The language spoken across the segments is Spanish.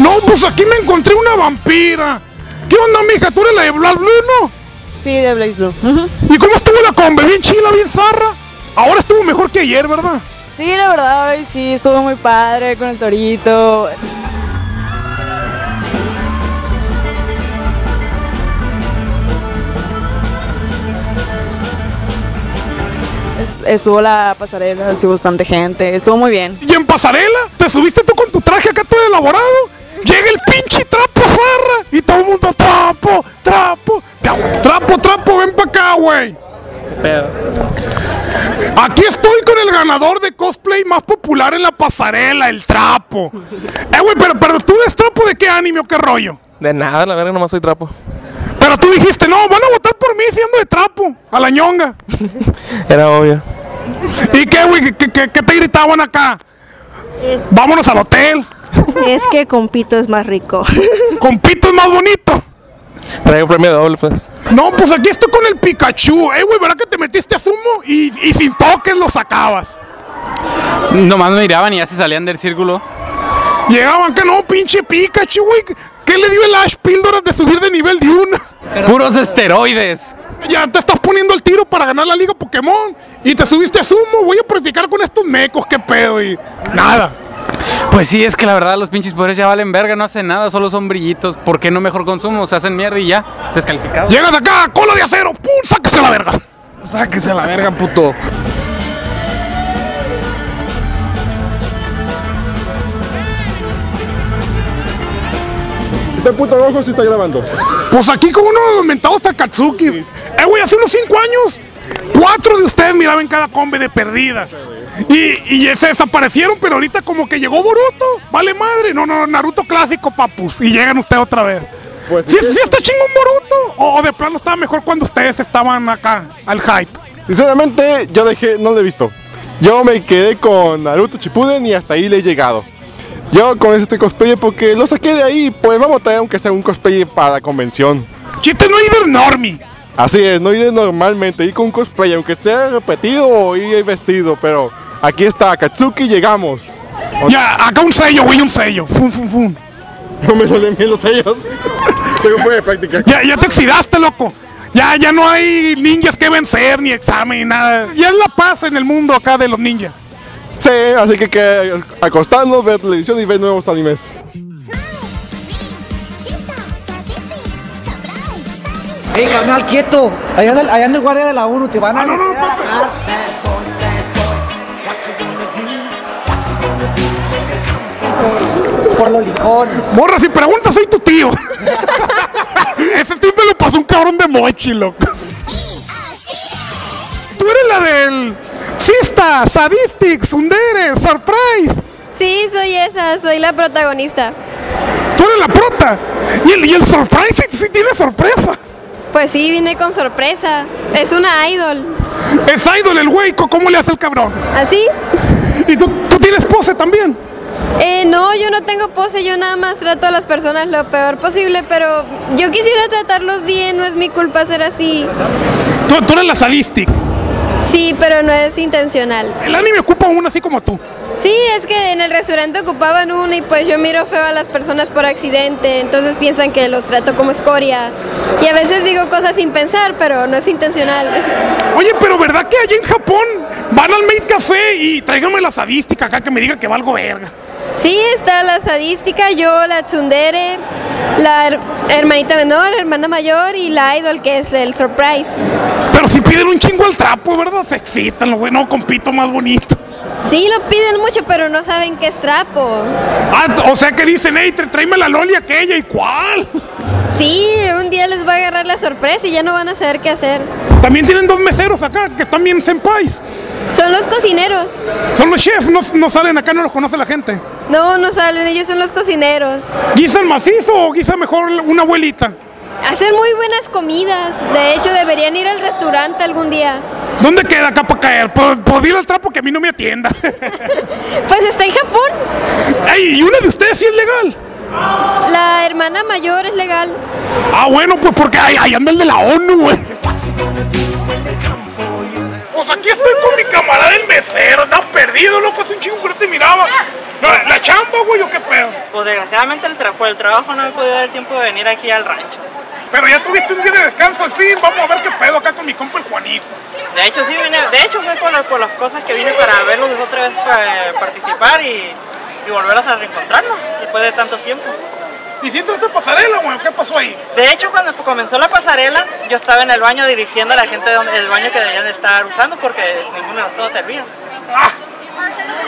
No, pues aquí me encontré una vampira. ¿Qué onda, mija? ¿Tú eres la de Black Blue, no? Sí, de Blaze Blue. ¿Y cómo estuvo la combe? ¿Bien chila, bien zarra? Ahora estuvo mejor que ayer, ¿verdad? Sí, la verdad, hoy sí, estuvo muy padre con el torito. Es- Estuvo la pasarela, estuvo bastante gente, estuvo muy bien. ¿Y en pasarela? ¿Te subiste tú con tu traje acá todo elaborado? Llega el pinche trapo zarra y todo el mundo trapo, trapo, trapo, trapo, ven pa' acá, güey. Aquí estoy con el ganador de cosplay más popular en la pasarela, el trapo. Eh, güey, pero, pero tú eres trapo de qué anime o qué rollo? De nada, la verga, nomás soy trapo. Pero tú dijiste, no, van a votar por mí siendo de trapo, a la ñonga. Era obvio. ¿Y qué, güey? ¿Qué, qué- qué te gritaban acá? Vámonos al hotel. Es que compito es más rico. Con pito es más bonito. Traigo premio doble, pues. No, pues aquí estoy con el Pikachu. Eh, güey, ¿verdad que te metiste a sumo y, y sin toques lo sacabas? Nomás me miraban y ya se salían del círculo. Llegaban que no, pinche Pikachu, güey. ¿Qué le dio el Ash píldoras de subir de nivel de una? Puros esteroides. Ya te estás poniendo el tiro para ganar la liga Pokémon. Y te subiste a sumo. Voy a practicar con estos mecos, qué pedo. Y nada. Pues sí, es que la verdad los pinches poderes ya valen verga, no hacen nada, solo son brillitos. ¿Por qué no mejor consumo? Se hacen mierda y ya, descalificados. Llegas acá, cola de acero. ¡Pum! ¡Sáquese a la verga! Sáquese la verga, puto. Está el puto rojo, sí está grabando. Pues aquí con uno de los mentados Takatsuki. Eh, güey, hace unos cinco años, cuatro de ustedes miraban cada combe de perdida. Y, y se desaparecieron, pero ahorita como que llegó Boruto. Vale madre. No, no, Naruto clásico, papus. Y llegan ustedes otra vez. Pues ¿Sí, sí está chingón Boruto? ¿O, o de plano estaba mejor cuando ustedes estaban acá, al hype? Sinceramente, yo dejé, no lo he visto. Yo me quedé con Naruto Shippuden y hasta ahí le he llegado. Yo con este cosplay porque lo saqué de ahí, pues vamos a traer aunque sea un cosplay para la convención. Chiste no del normie. Así es, no iré normalmente, ir con un cosplay, aunque sea repetido o ir vestido, pero aquí está, Katsuki, llegamos. Ya, acá un sello, güey, un sello. Fum, fum, fum. No me salen bien los sellos. Tengo poca de práctica. Ya, ya te oxidaste, loco. Ya, ya no hay ninjas que vencer, ni examen, ni nada. Ya es la paz en el mundo acá de los ninjas. Sí, así que, que acostarnos, ver televisión y ver nuevos animes. ¡Ey, carnal, quieto! Allá anda, el- allá anda el guardia de la ONU, te van a Ah, no, no, meter a la Por lo licón. Morra, si preguntas, soy tu tío. Ese me lo pasó un cabrón de mochi, loco. Tú eres la del Sista, Sadistic, Sundere, Surprise. Sí, soy esa, soy la protagonista. Tú eres la prota. Y el, y el Surprise sí, sí tiene sorpresa. Pues sí, vine con sorpresa. Es una idol. Es Idol el güey, ¿cómo le hace el cabrón? ¿Así? Y tú, tú tienes pose también. Eh, no, yo no tengo pose, yo nada más trato a las personas lo peor posible, pero yo quisiera tratarlos bien, no es mi culpa ser así. Tú, tú eres la Sadistic. Sí, pero no es intencional. El anime ocupa una así como tú. Sí, es que en el restaurante ocupaban una y pues yo miro feo a las personas por accidente, entonces piensan que los trato como escoria. Y a veces digo cosas sin pensar, pero no es intencional. Oye, pero ¿verdad que allá en Japón van al Maid Café y tráigame la sadística acá que me diga que valgo verga? Sí, está la sadística, yo, la tsundere, la her- hermanita menor, hermana mayor y la idol que es el surprise. Pero si piden un chingo al trapo, ¿verdad? Se excitan, lo bueno, compito más bonito. Sí, lo piden mucho, pero no saben qué es trapo. Ah, o sea que dicen, hey, tráeme la loli aquella, ¿y cuál? Sí, un día les va a agarrar la sorpresa y ya no van a saber qué hacer. También tienen dos meseros acá que están bien senpais. Son los cocineros. Son los chefs, no, no salen acá, no los conoce la gente. No, no salen, ellos son los cocineros. ¿Guisan macizo o guisa mejor una abuelita? Hacen muy buenas comidas. De hecho, deberían ir al restaurante algún día. ¿Dónde queda acá para caer? Pues, pues dile al trapo que a mí no me atienda. Pues está en Japón. Ey, ¿y una de ustedes sí es legal? La hermana mayor es legal. Ah, bueno, pues porque ahí anda el de la ONU, güey. Pues aquí estoy con mi camarada el mesero, anda perdido, loco, hace un chingo que no te miraba. La, la chamba, güey, o qué pedo. Pues desgraciadamente el por el trabajo no me he podido dar el tiempo de venir aquí al rancho. Pero ya tuviste un día de descanso al fin. Vamos a ver qué pedo acá con mi compa el Juanito. De hecho, sí vine, de hecho fue por, por las cosas que vine para verlos otra vez para participar y, y volverlos a reencontrarnos después de tanto tiempo. ¿Y si entraste pasarela, güey? ¿Qué pasó ahí? De hecho, cuando comenzó la pasarela, yo estaba en el baño dirigiendo a la gente donde, el baño que debían de estar usando porque ninguno de nosotros servía. Ah,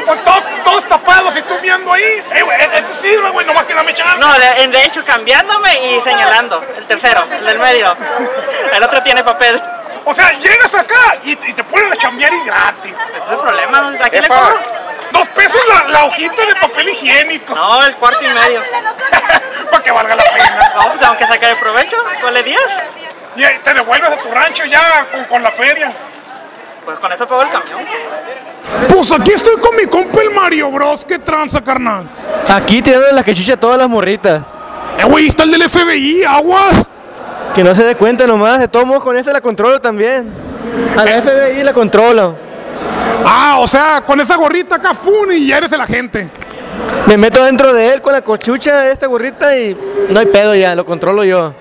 pues todos, todos tapados y tú viendo ahí. Eh, güey, este sirve, güey, nomás que no me echaron. No, de, de hecho cambiándome y señalando, el tercero, el del medio. El otro tiene papel. O sea, llegas acá y, y te ponen a chambear y gratis. Ese es el problema, ¿no? ¿a quién le Epa, cobro? Dos pesos la, la hojita de papel higiénico. No, el cuarto y medio. Para que valga la pena. No, pues tengo que sacar el provecho, vale 10. Y ahí te devuelves a tu rancho ya con, con la feria. Pues con eso pago el camión. Pues aquí estoy con mi compa el Mario Bros. ¿Qué tranza, carnal? Aquí tienen la quechucha a todas las morritas. Eh, güey, está el del FBI, aguas. Que no se dé cuenta nomás, de todos modos con este la controlo también. A la FBI la controlo. Ah, o sea, con esa gorrita acá, fun, y ya eres el agente. Me meto dentro de él con la cochucha de esta gorrita y no hay pedo ya, lo controlo yo.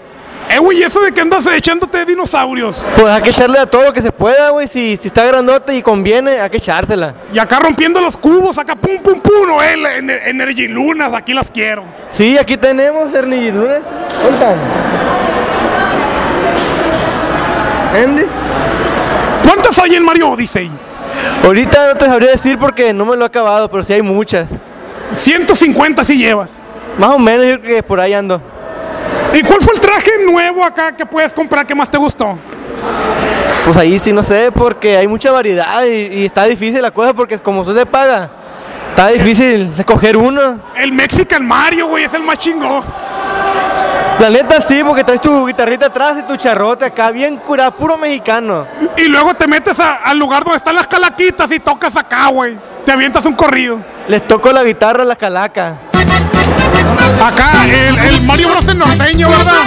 Eh, güey, eso de que andas echándote de dinosaurios. Pues hay que echarle a todo lo que se pueda, güey. Si, si está grandote y conviene, hay que echársela. Y acá rompiendo los cubos, acá pum, pum, pum, no, eh, ener- Energy Lunas, aquí las quiero. Sí, aquí tenemos Ernie Lunes. ¿Dónde están? ¿Andy? ¿Cuántas hay en Mario Odyssey? Ahorita no te sabría decir porque no me lo he acabado, pero sí hay muchas. 150 si llevas. Más o menos yo creo que por ahí ando. ¿Y cuál fue el traje nuevo acá que puedes comprar que más te gustó? Pues ahí sí no sé, porque hay mucha variedad y, y está difícil la cosa porque como usted paga, está difícil escoger uno. El Mexican Mario, güey, es el más chingón. La neta sí, porque traes tu guitarrita atrás y tu charrote acá, bien curado, puro mexicano. Y luego te metes al lugar donde están las calaquitas y tocas acá, güey. Te avientas un corrido. Les toco la guitarra a las calacas. Acá, el, Mario Bros. El norteño, ¿verdad?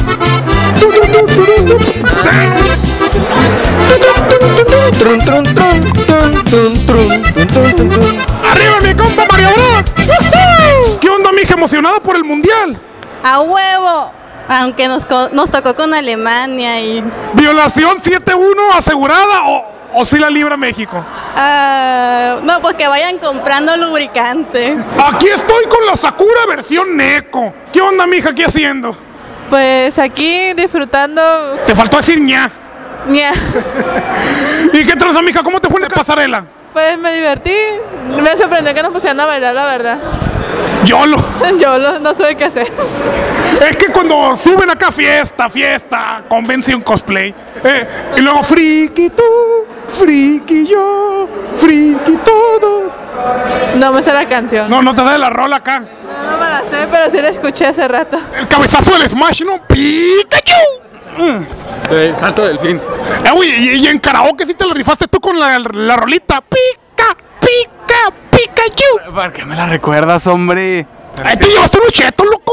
¡Arriba mi compa Mario Bros! ¿Qué onda, mija? ¿Emocionado por el mundial? ¡A huevo! Aunque nos, co- nos tocó con Alemania y... ¿Violación 7-1 asegurada o, o si la libra México? ah, no, pues que vayan comprando lubricante. Aquí estoy con la Sakura versión Neko. ¿Qué onda, mija? ¿Qué haciendo? Pues aquí disfrutando. Te faltó decir ña. ña. ¿Y qué tranza, mija? ¿Cómo te fue en la pasarela? Pues me divertí. Me sorprendió que nos pusieran a bailar, la verdad. Yolo. Yo lo- no sé qué hacer. Es que cuando suben acá fiesta, fiesta, convención cosplay, eh, y luego friki tú, friki yo, friki todos. No me sé la canción. No, no te da la rola acá. No, no me la sé, pero sí la escuché hace rato. El cabezazo del Smash, ¿no? Pikachu. Mm. El salto del fin. Eh, güey, y, y en karaoke sí te lo rifaste tú con la, la rolita. Pica, pica, Pikachu. ¿Para qué me la recuerdas, hombre? Ahí te llevaste unos chetos, loco.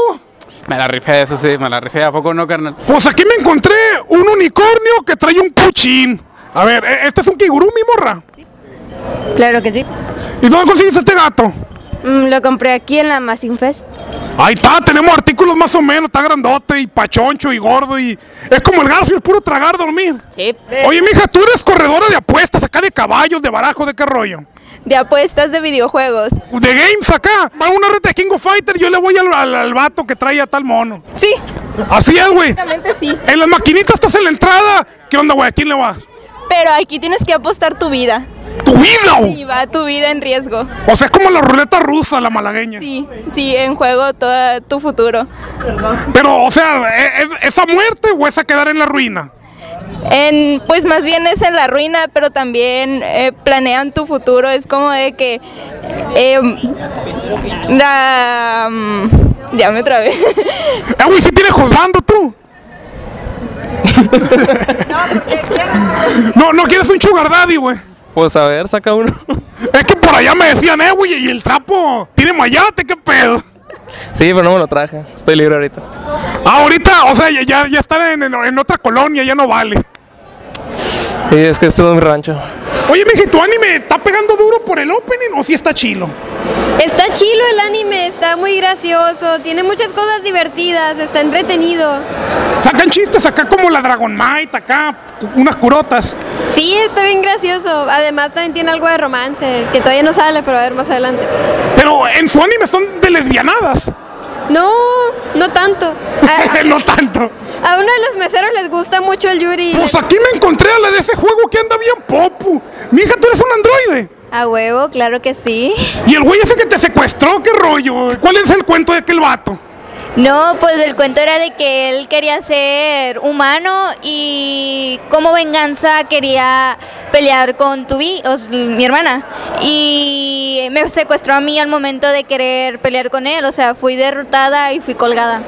Me la rifé, eso sí, me la rifé. ¿A poco no, carnal? Pues aquí me encontré un unicornio que trae un puchín. A ver, eh, ¿este es un kigurumi, morra? Claro que sí. ¿Y dónde consigues este gato? Mm, lo compré aquí en la Massing Fest. Ahí está, tenemos artículos más o menos, está grandote y pachoncho y gordo y es como el Garfield, puro tragar, dormir. Sí. Oye, mija, tú eres corredora de apuestas acá de caballos, de barajo, ¿de qué rollo? De apuestas de videojuegos. De games acá, va una red de King of Fighter, yo le voy al, al, al vato que trae a tal mono. Sí. Así es, güey. Exactamente sí. En las maquinitas estás en la entrada. ¿Qué onda, güey? ¿A quién le va? Pero aquí tienes que apostar tu vida. ¿Tu vida? Y va tu vida en riesgo. O sea, es como la ruleta rusa, la malagueña. Sí, sí, en juego todo tu futuro. Pero, o sea, ¿es, es- esa muerte o esa quedar en la ruina? En, pues más bien es en la ruina, pero también eh, planean tu futuro. Es como de que eh, la, mm, ya me trabé. Eh, güey, si tienes juzgando tú. No, no quieres un sugar daddy, güey. Pues a ver, saca uno. Es que por allá me decían, eh, güey, y el trapo tiene mayate, qué pedo. Sí, pero no me lo traje. Estoy libre ahorita. Ah, ahorita, o sea, ya, ya, están en, en- en otra colonia, ya no vale. Sí, es que estuve en mi rancho. Oye, mija, ¿y ¿tu anime está pegando duro por el opening o sí está chilo? Está chilo el anime, está muy gracioso, tiene muchas cosas divertidas, está entretenido. Sacan chistes acá como la Dragon Might, acá, unas curotas. Sí, está bien gracioso. Además también tiene algo de romance, que todavía no sale, pero a ver más adelante. Pero en su anime son de lesbianadas. No, no tanto. A, no tanto. a uno de los meseros les gusta mucho el Yuri. Pues aquí me encontré a la de ese juego que anda bien popu. Mija, tú eres un androide. A huevo, claro que sí. Y el güey ese que te secuestró, qué rollo. ¿Cuál es el cuento de aquel vato? No, pues el cuento era de que él quería ser humano y como venganza quería pelear con tu s- mi hermana. Y me secuestró a mí al momento de querer pelear con él, o sea, fui derrotada y fui colgada.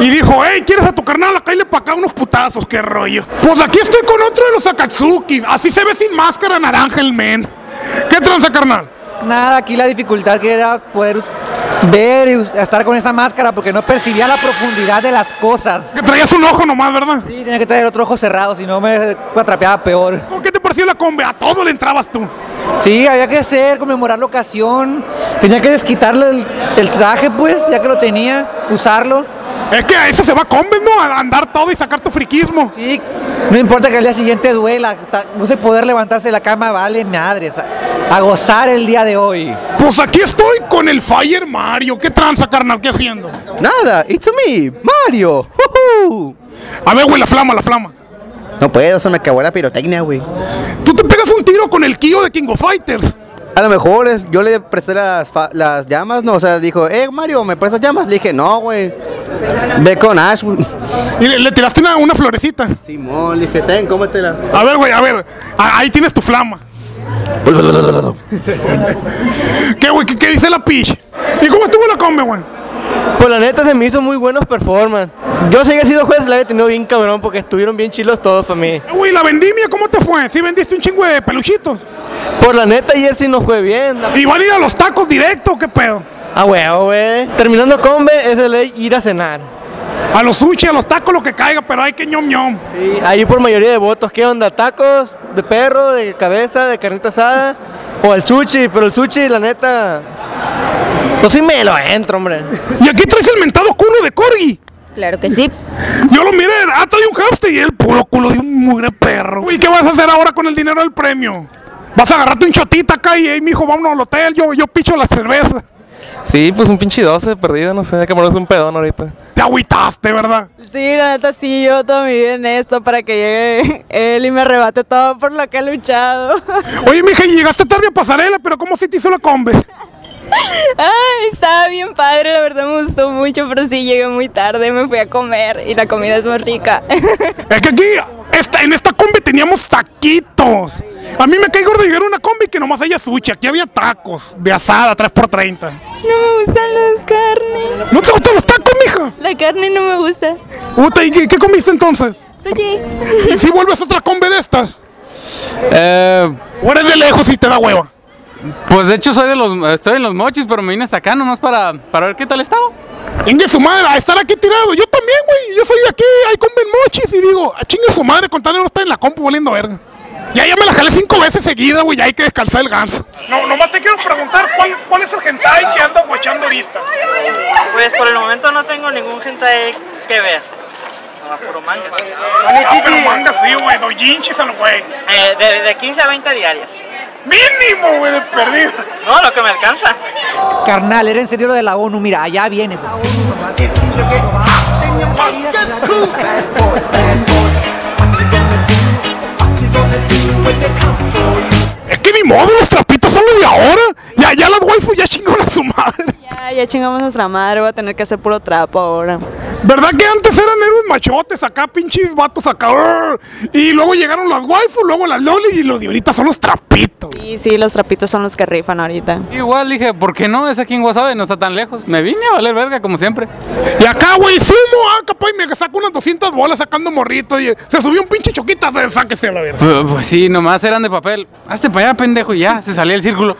Y dijo, hey, ¿quieres a tu carnal? Acá y le pa' acá unos putazos, qué rollo. Pues aquí estoy con otro de los Akatsuki. Así se ve sin máscara naranja el men. ¿Qué tranza, carnal? Nada, aquí la dificultad que era poder ver y estar con esa máscara porque no percibía la profundidad de las cosas. Que traías un ojo nomás, ¿verdad? Sí, tenía que traer otro ojo cerrado, si no me atrapeaba peor. ¿Con qué te pareció la combe? A todo le entrabas tú. Sí, había que hacer, conmemorar la ocasión. Tenía que desquitarle el, el traje, pues, ya que lo tenía, usarlo. Es que a eso se va combe, ¿no? A andar todo y sacar tu friquismo. Sí, no importa que al día siguiente duela, no sé poder levantarse de la cama, vale madres. A, a gozar el día de hoy. Pues aquí estoy con el Fire Mario. ¿Qué tranza, carnal? ¿Qué haciendo? Nada, it's me, Mario. A ver, güey, la flama, la flama. No puedo, se me acabó la pirotecnia, güey. Tú te pegas un tiro con el Kyo de King of Fighters. A lo mejor es- yo le presté las, las llamas, no, o sea, dijo, eh, Mario, ¿me prestas llamas? Le dije, no, güey. Ve con Ash. Y le, le tiraste una, una florecita. Simón, le dije, ten, cómetela. A ver, güey, a ver. a- ahí tienes tu flama. ¿Qué, güey? ¿Qué, qué dice la pitch? ¿Y cómo estuvo la combe, güey? Pues la neta se me hizo muy buenos performance. Yo si hubiera sido juez la había tenido bien cabrón porque estuvieron bien chilos todos para mí. Eh, Güey, la vendimia, ¿cómo te fue? ¿Sí vendiste un chingo de peluchitos? Por la neta ayer sí nos fue bien. ¿Y van a ir a los tacos directo qué pedo? Ah, huevo, güey. Terminando combe es de ley ir a cenar. A los sushi, a los tacos, lo que caiga, pero hay que ñom ñom. Sí, ahí por mayoría de votos. ¿Qué onda? ¿Tacos de perro, de cabeza, de carnita asada? O el sushi, pero el sushi, la neta. Pues sí me lo entro, hombre. Y aquí traes el mentado culo de Corgi. Claro que sí. Yo lo miré, ah, trae un hamster y el puro culo de un mugre perro. Güey, ¿qué vas a hacer ahora con el dinero del premio? ¿Vas a agarrarte un chotita acá y, hey, mijo, vámonos al hotel? Yo, yo picho la cerveza. Sí, pues un pinche 12 perdido, no sé, que ponerse un pedón ahorita. Te agüitaste, ¿verdad? Sí, la neta sí, yo también en esto para que llegue él y me arrebate todo por lo que he luchado. Oye, mija, llegaste tarde a pasarela, pero ¿cómo se te hizo la combe? Ay, estaba bien padre, la verdad me gustó mucho, pero sí llegué muy tarde, me fui a comer y la comida es muy rica. Es que aquí, esta, en esta combi teníamos taquitos. A mí me cae gordo llegar a una combi que nomás haya sushi. Aquí había tacos de asada, 3x30. No me gustan las carnes. ¿No te gustan los tacos, mija? La carne no me gusta. Puta, ¿y qué, qué comiste entonces? Sushi. ¿Y si vuelves otra combi de estas? Eh, ¿O eres de lejos y te da hueva? Pues de hecho soy de los, estoy en los mochis, pero me vine hasta acá nomás para, para ver qué tal estaba. Chingue su madre, a estar aquí tirado. Yo también, güey. Yo soy de aquí, hay combi en mochis y digo, a chingue su madre, con tal de no estar en la compu valiendo verga. Ya, ya me la jalé cinco veces seguida, güey, ya hay que descansar el ganso. No, nomás te quiero preguntar, ¿cuál, cuál es el hentai que andas guachando ahorita? Pues por el momento no tengo ningún hentai que ver. Nomás puro manga. Ah, pero manga sí, güey, doy hinchis al güey. Eh, de, de 15 a 20 diarias. Mínimo, güey, de perdido. No, lo que me alcanza. Carnal, era en serio lo de la ONU, mira, allá viene. pues. Es que ni modo, los trapitos son los de ahora. Ya, ya las waifus ya chingaron a su madre. Ya, chingamos nuestra madre, voy a tener que hacer puro trapo ahora. ¿Verdad que antes eran héroes machotes acá, pinches vatos acá? Y luego llegaron las waifus, luego las loli y los de ahorita son los trapitos. Sí, sí, los trapitos son los que rifan ahorita. Igual dije, ¿por qué no? Es aquí en Guasave, no está tan lejos. Me vine a valer verga, como siempre. Y acá, güey, sumo, ah, capaz, y me saco unas 200 bolas sacando morrito. Y se subió un pinche choquita, de sáquese a la verga. Pues, pues sí, nomás eran de papel. Hazte para allá, pendejo, y ya, se salía el círculo.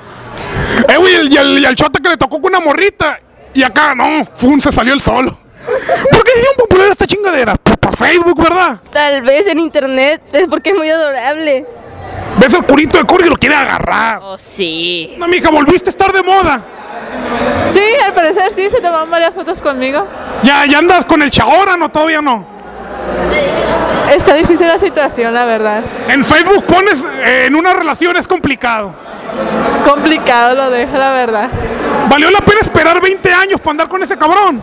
Eh, güey, y el- y el chota que le tocó con una morrita. Y acá, no, fun, se salió el solo. ¿Por qué hicieron popular esta chingadera? Por, por Facebook, ¿verdad? Tal vez en internet, es porque es muy adorable. Ves el curito de Corgi y lo quiere agarrar. Oh, sí. No, mija, volviste a estar de moda. Sí, al parecer sí, se tomaron varias fotos conmigo. ¿Ya, ya andas con el Chahora, no? Todavía no. Está difícil la situación, la verdad. En Facebook pones eh, en una relación es complicado. Complicado lo dejo, la verdad. ¿Valió la pena esperar 20 años para andar con ese cabrón?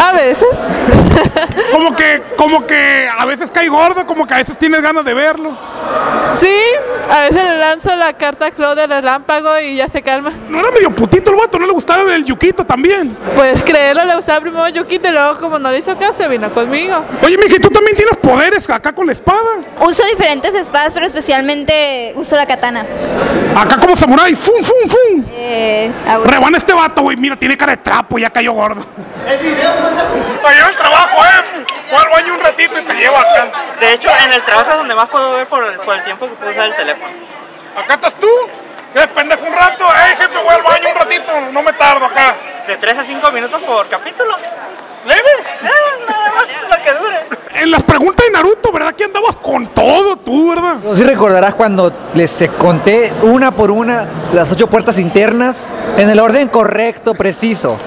A veces. Como que, como que a veces cae gordo, como que a veces tienes ganas de verlo. Sí, a veces le lanzo la carta a Claude del relámpago y ya se calma. No era medio putito el vato, no le gustaba el yuquito también. Puedes creerlo, le gustaba primero Yukito y luego como no le hizo caso, vino conmigo. Oye, mija, ¿y ¿tú también tienes poderes acá con la espada? Uso diferentes espadas, pero especialmente uso la katana. Acá como samurái, ¡fum, fum, fum! Eh. Rebana este vato, güey, mira, tiene cara de trapo, ya cayó gordo. Te llevo el trabajo, eh. Fue al baño un ratito y te llevo acá. De hecho, en el trabajo es donde más puedo ver por el, por el tiempo que puedo usar el teléfono. ¿Acá estás tú? ¿Qué pendejo un rato? Eh, jefe, voy al baño un ratito, no me tardo acá. De 3 a 5 minutos por capítulo. ¿Leve? Nada más lo que dure. En las preguntas de Naruto, ¿verdad que andabas con todo tú, verdad? No sé si recordarás cuando les eh, conté una por una las ocho puertas internas en el orden correcto, preciso.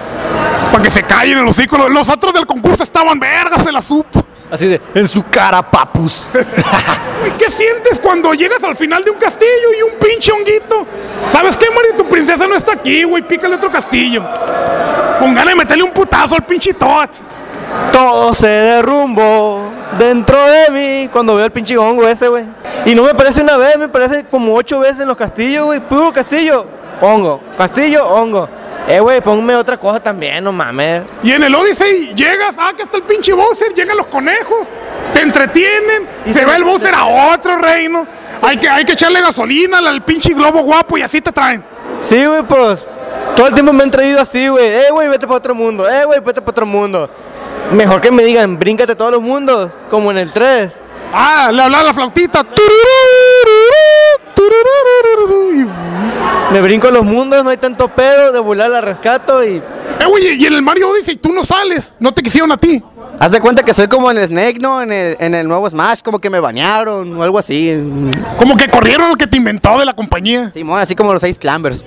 Para que se callen en los círculos. Los otros del concurso estaban vergas, se la supo. Así de, en su cara, papus. ¿Y qué sientes cuando llegas al final de un castillo y un pinche honguito? ¿Sabes qué, Mario? Tu princesa no está aquí, güey. Pícale otro castillo. Con ganas de meterle un putazo al pinche Tot. Todo se derrumbó dentro de mí cuando veo el pinche hongo ese, güey. Y no me parece una vez, me parece como ocho veces en los castillos, güey. Puro castillo, hongo. Castillo, hongo. Eh, güey, ponme otra cosa también, no mames. Y en el Odyssey llegas, ah, que está el pinche Bowser, llegan los conejos, te entretienen, se va el Bowser a otro reino. Hay que, hay que echarle gasolina al pinche globo guapo y así te traen. Sí, güey, pues. Todo el tiempo me han traído así, güey. Eh, güey, vete para otro mundo. Eh, güey, vete para otro mundo. Mejor que me digan, bríncate todos los mundos, como en el 3. Ah, le hablaba la flautita. Me brinco los mundos, no hay tanto pedo, de volar la rescato y. Eh, güey, y en el Mario Odyssey tú no sales, no te quisieron a ti. Haz de cuenta que soy como en el Snake, ¿no? En el, en el nuevo Smash, como que me bañaron o algo así. Como que corrieron al que te inventó de la compañía. Simón, así como los seis Clambers.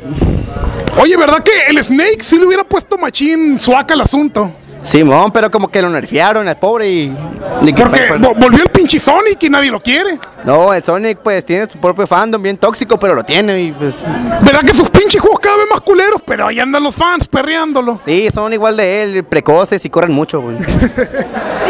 Oye, ¿verdad que el Snake sí le hubiera puesto machín suaca al asunto? Simón, pero como que lo nerfearon al pobre y... ni que- Porque vo- volvió el pinche Sonic y nadie lo quiere. No, el Sonic pues tiene su propio fandom bien tóxico, pero lo tiene y pues... ¿Verdad que sus pinches juegos cada vez más culeros? Pero ahí andan los fans perreándolo. Sí, son igual de él, precoces y corren mucho, güey.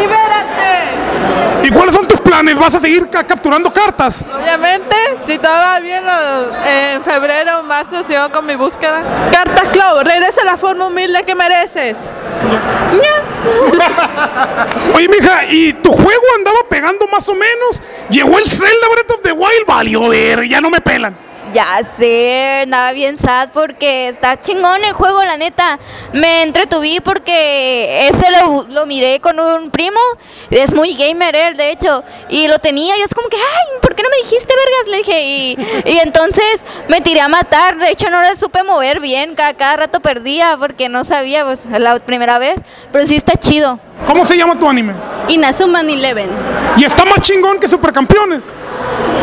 ¿Y cuáles son tus planes? ¿Vas a seguir ca- capturando cartas? Obviamente, si todo va bien, lo- en febrero o marzo sigo con mi búsqueda. Cartas Clover, regresa a la forma humilde que mereces. Oye, mija, ¿y tu juego andaba pegando más o menos? Llegó el Zelda Breath of the Wild, valió ver, ya no me pelan. Ya sé, andaba bien sad porque está chingón el juego, la neta. Me entretuví porque ese lo, lo miré con un primo, es muy gamer él, de hecho, y lo tenía. Y es como que, ay, ¿por qué no me dijiste, vergas? Le dije, y, y entonces me tiré a matar. De hecho, no le supe mover bien, cada, cada rato perdía porque no sabía, pues, la primera vez. Pero sí está chido. ¿Cómo se llama tu anime? Inazuman Eleven. Y está más chingón que Supercampeones.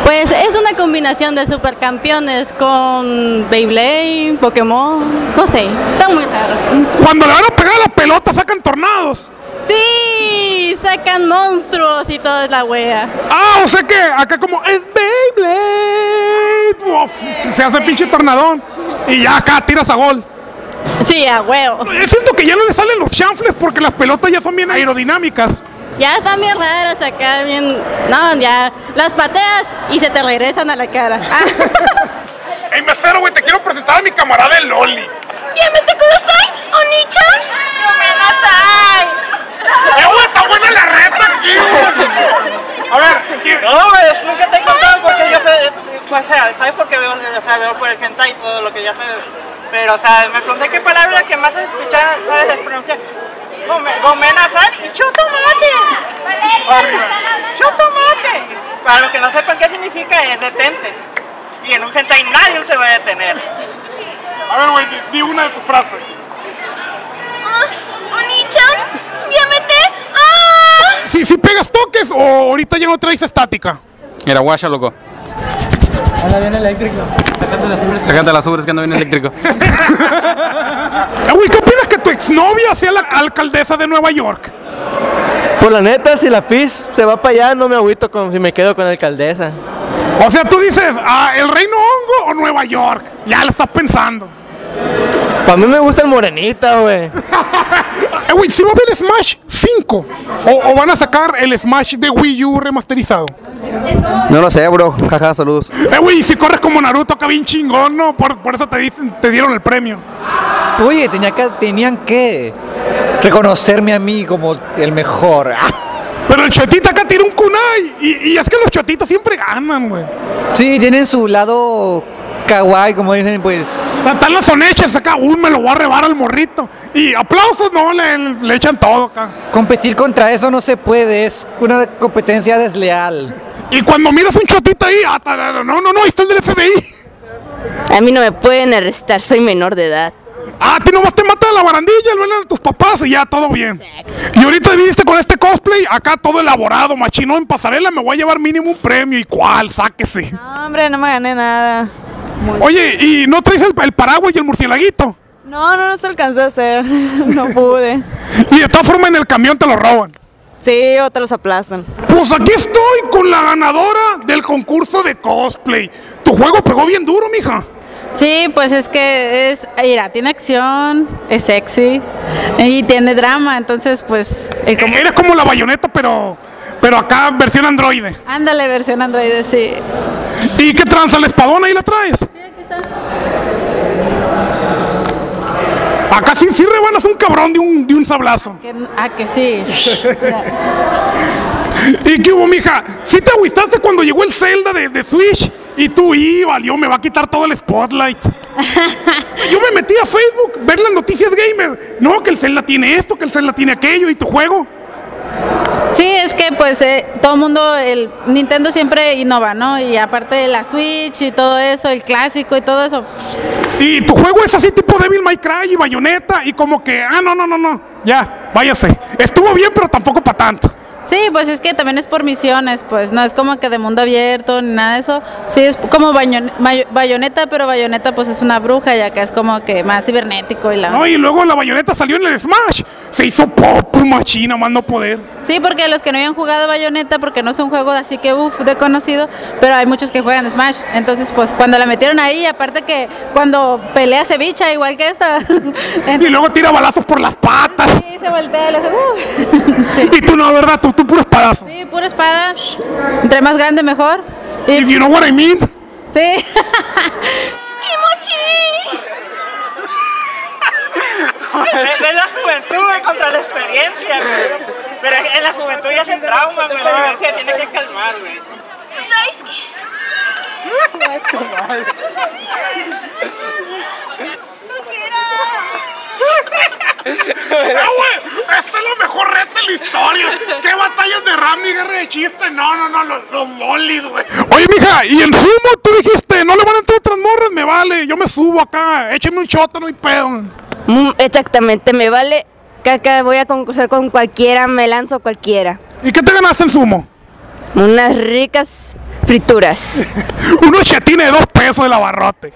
Pues es una combinación de supercampeones con Beyblade, Pokémon, no sé, está muy raro. Cuando le van a pegar la pelota sacan tornados. Sí, sacan monstruos y toda la wea. Ah, o sea que acá como es Beyblade. Uf, se hace pinche tornadón. Y ya acá tiras a gol. Sí, a huevo. Es cierto que ya no le salen los chanfles porque las pelotas ya son bien aerodinámicas. Ya están bien raras acá, bien... No, ya las pateas y se te regresan a la cara. Ey, mesero, güey, te quiero presentar a mi camarada el Loli. ¡Yamete kudasai, Oni-chan! ¡Eh, güey, está buena la reta aquí! A ver, ¿qué- No, pues nunca te he contado porque yo sé, pues, o sea, ¿sabes por qué veo, o sea, veo por el hentai y todo lo que ya sabes? Pero, o sea, me pregunté qué palabra que más sabes escuchar, sabes pronunciar. Gome- Gomena-san y chotomate. Chotomate. Para los que no sepan qué significa es detente. Y en un hentai nadie se va a detener. A ver, güey, di- una de tus frases. Oni-chan, llámete. ¡Ah! Si, si pegas toques o ahorita ya no traes estática. Mira, guacha, loco. Anda bien eléctrico. Sácate las ubres. Sácate las ubres que anda bien eléctrico. Eh, güey, ¿qué opinas que tu exnovia sea la alcaldesa de Nueva York? Pues la neta, si la PIS se va para allá, no me agüito con, si me quedo con la alcaldesa. O sea, tú dices, ah, ¿el Reino Hongo o Nueva York? Ya lo estás pensando. Para mí me gusta el morenita, güey. Eh, güey, ¿sí va a haber Smash 5? ¿O, o van a sacar el Smash de Wii U remasterizado? No lo sé, bro. Jaja, saludos. Eh, güey, si corres como Naruto, acá bien chingón, ¿no? Por, por eso te, dicen, te dieron el premio. Oye, tenía que, tenían que reconocerme a mí como el mejor. Pero el chetita acá tiene un kunai. Y, y es que los chotitos siempre ganan, güey. Sí, tienen su lado kawaii, como dicen, pues. Están las sonechas acá. Uy, me lo voy a rebar al morrito. Y aplausos, no, le, le echan todo acá. Competir contra eso no se puede, es una competencia desleal. Y cuando miras un chotito ahí, ah, no, no, no, ahí está el del FBI. A mí no me pueden arrestar, soy menor de edad. Ah, ti nomás te mata la barandilla, lo de tus papás y ya, todo bien. Y ahorita viniste con este cosplay, acá todo elaborado, machino en pasarela, me voy a llevar mínimo un premio. ¿Y cuál? Sáquese. No, hombre, no me gané nada. Oye, ¿y no traes el, el paraguas y el murcielaguito? No, no, no se alcanzó a hacer. no pude. Y de todas formas en el camión te lo roban. Sí, o te los aplastan. Pues aquí estoy con la ganadora del concurso de cosplay. Tu juego pegó bien duro, mija. Sí, pues es que es, mira, tiene acción, es sexy y tiene drama, entonces pues... el como- Eres como la bayoneta, pero, pero acá versión androide. Ándale, versión Android, sí. ¿Y qué tranza la espadona ahí la traes? Acá sí, sí rebanas un cabrón de un, de un sablazo. Que- ah, que sí. ¿Y qué hubo, mija? ¿Sí te agüistaste cuando llegó el Zelda de, de Switch? Y tú, y valió, me va a quitar todo el spotlight. Yo me metí a Facebook, ver las noticias gamer. No, que el Zelda tiene esto, que el Zelda tiene aquello, y tu juego. Sí, es que pues eh, todo el mundo, el Nintendo siempre innova, ¿no? Y aparte de la Switch y todo eso, el clásico y todo eso. Y tu juego es así tipo Devil May Cry y Bayonetta, y como que, ah, no, no, no, no, ya, váyase. Estuvo bien, pero tampoco para tanto. Sí, pues es que también es por misiones, pues no es como que de mundo abierto ni nada de eso. Sí, es como Bayon- May- Bayonetta, pero Bayonetta pues es una bruja y acá es como que más cibernético y la... No, y luego la bayoneta salió en el Smash. Se hizo pop, machina, más no poder. Sí, porque los que no habían jugado Bayonetta, porque no es un juego así que uff, de conocido, pero hay muchos que juegan Smash. Entonces, pues cuando la metieron ahí, aparte que cuando pelea se bicha, igual que esta. Y luego tira balazos por las patas. Sí, se voltea y hace, uh. Y tú no, ¿verdad? Tú, tú puro espadazo. Sí, pura espada. Entre más grande, mejor. If you know what I mean. Sí. Es es la juventud güey, contra la experiencia, güey. Pero en la juventud ya se trauma, güey. La experiencia tiene que calmar, güey. ¡Eh, güey! Esta es la mejor reta en la historia. ¿Qué batallas de Ram y guerra de chiste? No, no, no, los, los lolis, güey. Oye, mija, y en sumo tú dijiste, no le van a entrar otras morras, me vale. Yo me subo acá, écheme un shot, no hay pedo. Mm, exactamente, me vale acá voy a concursar con cualquiera, me lanzo cualquiera. ¿Y qué te ganaste en sumo? Unas ricas frituras. Unos chetines de dos pesos de la barrote.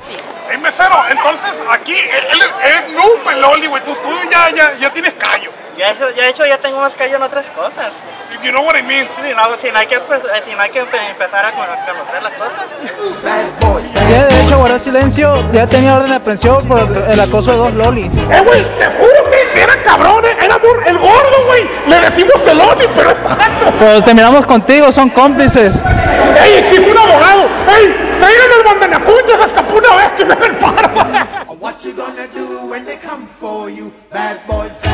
Ey, mesero, entonces aquí él, él es, es noob el Loli, güey. Tú, tú ya, ya, ya tienes callo. Ya hecho, ya hecho, ya tengo más callo en otras cosas. If you know what I mean. Si no, si no hay que, pues, eh, si no hay que empe- empezar a cono- conocer las cosas. Ya de hecho guardó silencio, ya tenía orden de aprehensión por el acoso de dos lolis. Eh, güey, te juro que era cabrón, Arthur, el gordo, güey. Le decimos el Odi, pero es Arthur. Pero terminamos contigo, son cómplices. ¡Ey, exige un abogado! ¡Ey, traigan el bandanacún! ¡Ya se escapó una vez que me el paro! What you gonna do when they come for you, bad boys?